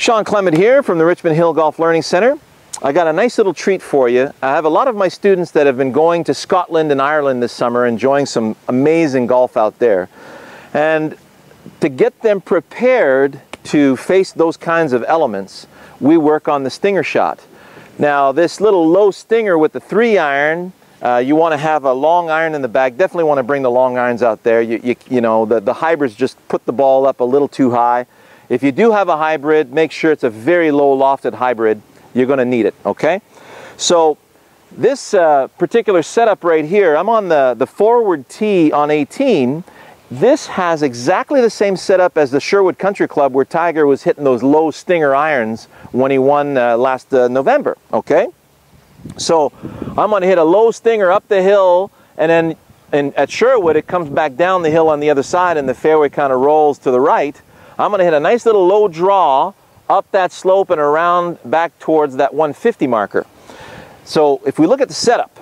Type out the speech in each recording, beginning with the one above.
Shawn Clement here from the Richmond Hill Golf Learning Center. I got a nice little treat for you. I have a lot of my students that have been going to Scotland and Ireland this summer, enjoying some amazing golf out there. And to get them prepared to face those kinds of elements, we work on the stinger shot. Now, this little low stinger with the three iron, uh, you want to have a long iron in the bag. Definitely want to bring the long irons out there. You, you, you know, the, the hybrids just put the ball up a little too high. If you do have a hybrid, make sure it's a very low lofted hybrid. You're going to need it, okay? So this uh, particular setup right here, I'm on the, the forward tee on 18. This has exactly the same setup as the Sherwood Country Club where Tiger was hitting those low stinger irons when he won uh, last uh, November, okay? So I'm going to hit a low stinger up the hill and then and at Sherwood it comes back down the hill on the other side and the fairway kind of rolls to the right. I'm going to hit a nice little low draw up that slope and around back towards that 150 marker. So if we look at the setup,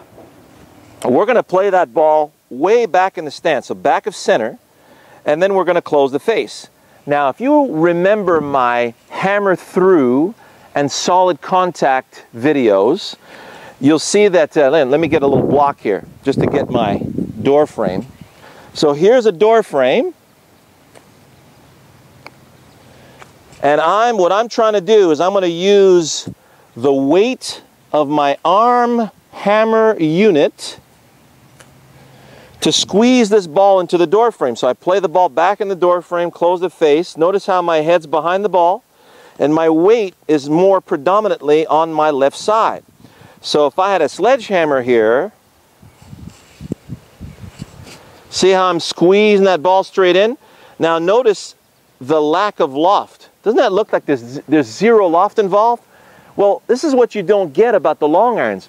we're going to play that ball way back in the stance, so back of center, and then we're going to close the face. Now, if you remember my hammer through and solid contact videos, you'll see that, uh, let me get a little block here just to get my door frame. So here's a door frame. And I'm, what I'm trying to do is I'm going to use the weight of my arm hammer unit to squeeze this ball into the door frame. So I play the ball back in the door frame, close the face. Notice how my head's behind the ball and my weight is more predominantly on my left side. So if I had a sledgehammer here, see how I'm squeezing that ball straight in? Now notice the lack of loft. Doesn't that look like there's, there's zero loft involved? Well, this is what you don't get about the long irons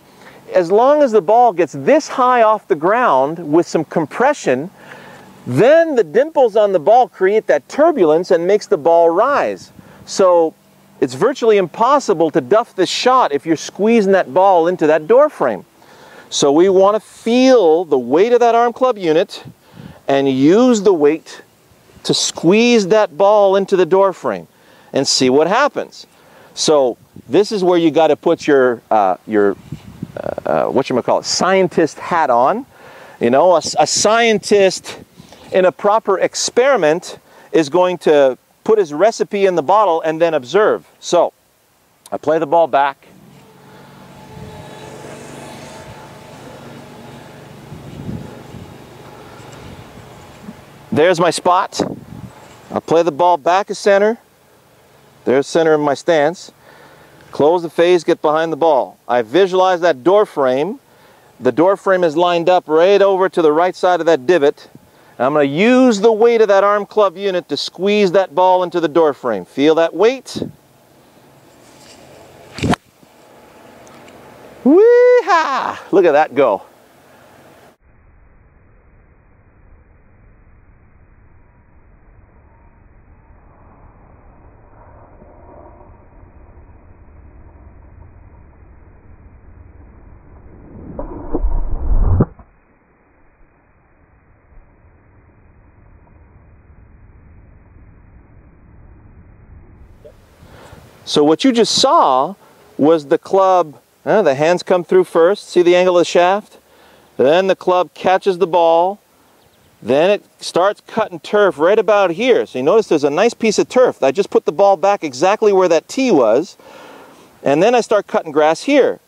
as long as the ball gets this high off the ground with some compression, then the dimples on the ball create that turbulence and makes the ball rise. So it's virtually impossible to duff this shot if you're squeezing that ball into that door frame. So we want to feel the weight of that arm club unit and use the weight to squeeze that ball into the door frame and see what happens. So this is where you got to put your, uh, your uh, what you call it, scientist hat on. You know, a, a scientist in a proper experiment is going to put his recipe in the bottle and then observe. So, I play the ball back. There's my spot. I'll play the ball back of center. There's center of my stance. Close the phase, get behind the ball. I visualize that door frame. The door frame is lined up right over to the right side of that divot. I'm going to use the weight of that arm club unit to squeeze that ball into the door frame. Feel that weight? Wee-ha! Look at that go. So what you just saw was the club, uh, the hands come through first, see the angle of the shaft? Then the club catches the ball, then it starts cutting turf right about here. So you notice there's a nice piece of turf. I just put the ball back exactly where that tee was, and then I start cutting grass here.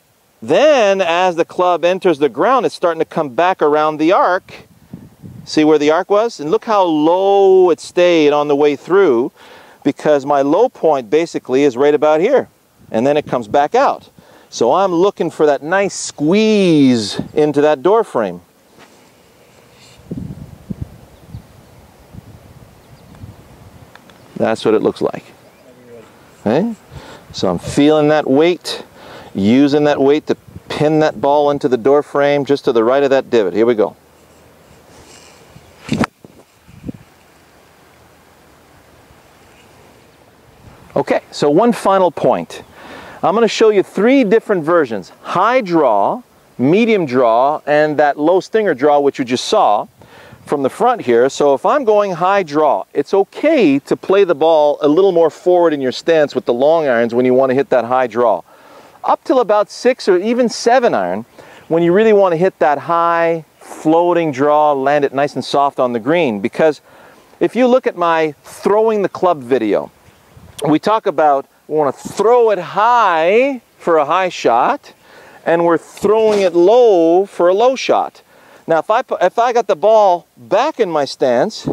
Then as the club enters the ground, it's starting to come back around the arc. See where the arc was? And look how low it stayed on the way through because my low point basically is right about here and then it comes back out. So I'm looking for that nice squeeze into that door frame. That's what it looks like. Okay? So I'm feeling that weight, using that weight to pin that ball into the door frame just to the right of that divot. Here we go. Okay, so one final point. I'm going to show you three different versions. High draw, medium draw, and that low stinger draw which you just saw. from the front here. So if I'm going high draw, it's okay to play the ball a little more forward in your stance with the long irons when you want to hit that high draw. Up till about six or even seven iron, when you really want to hit that high floating draw, land it nice and soft on the green. Because if you look at my throwing the club video, we talk about we want to throw it high for a high shot, and we're throwing it low for a low shot. Now, if I, if I got the ball back in my stance,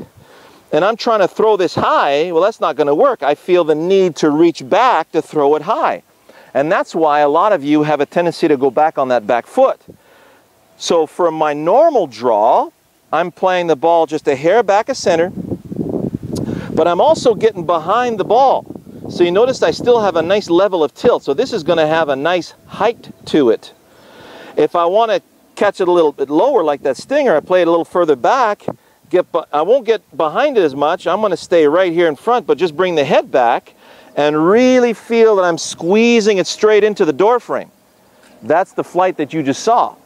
and I'm trying to throw this high, well, that's not going to work. I feel the need to reach back to throw it high. And that's why a lot of you have a tendency to go back on that back foot. So for my normal draw, I'm playing the ball just a hair back of center, but I'm also getting behind the ball. So you notice I still have a nice level of tilt. So this is going to have a nice height to it. If I want to catch it a little bit lower like that stinger, I play it a little further back. Get, I won't get behind it as much. I'm going to stay right here in front, but just bring the head back and really feel that I'm squeezing it straight into the door frame. That's the flight that you just saw.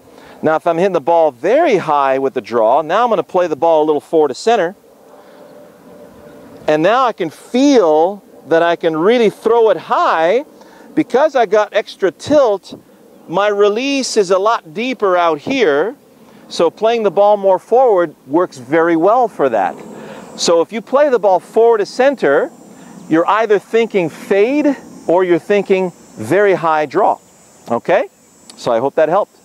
Now if I'm hitting the ball very high with the draw, now I'm going to play the ball a little forward to center. And now I can feel that I can really throw it high because I got extra tilt. My release is a lot deeper out here. So playing the ball more forward works very well for that. So if you play the ball forward to center you're either thinking fade or you're thinking very high draw. Okay? So I hope that helped